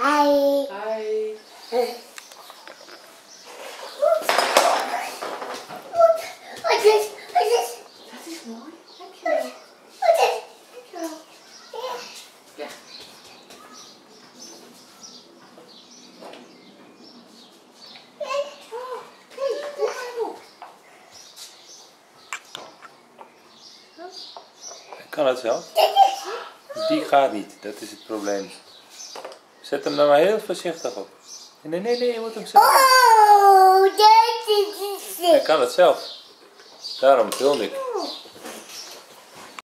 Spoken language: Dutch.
Hi. Hi. Wat is dit? Wat is? Dat is mooi. Dankjewel. Wat is? Dankjewel. Ja. Hij kan het zelf. Die gaat niet, dat is het probleem. Zet hem dan maar heel voorzichtig op. Nee, nee, nee, je moet hem zelf. Oh, dat is Hij kan het zelf. Daarom film ik.